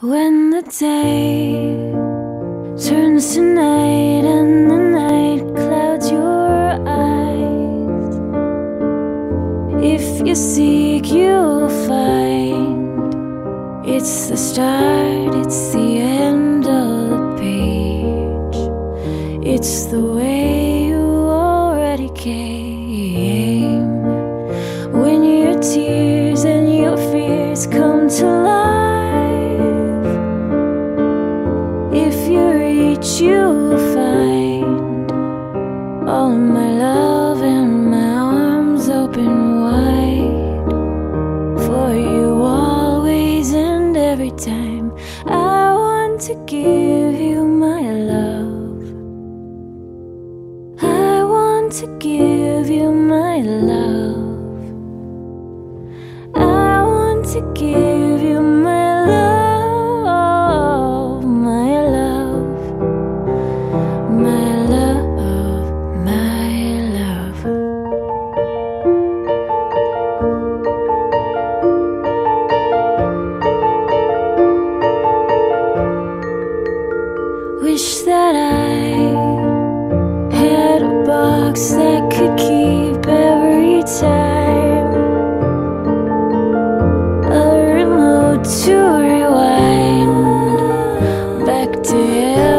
When the day turns to night and the night clouds your eyes, if you seek, you'll find it's the start, it's the end of the page, it's the way you already came. When your tears and your fears come to you'll find all my love and my arms open wide for you always and every time. I want to give you my love. I want to give you my love. I had a box that could keep every time. A remote to rewind. Back to you.